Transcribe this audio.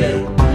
yeah.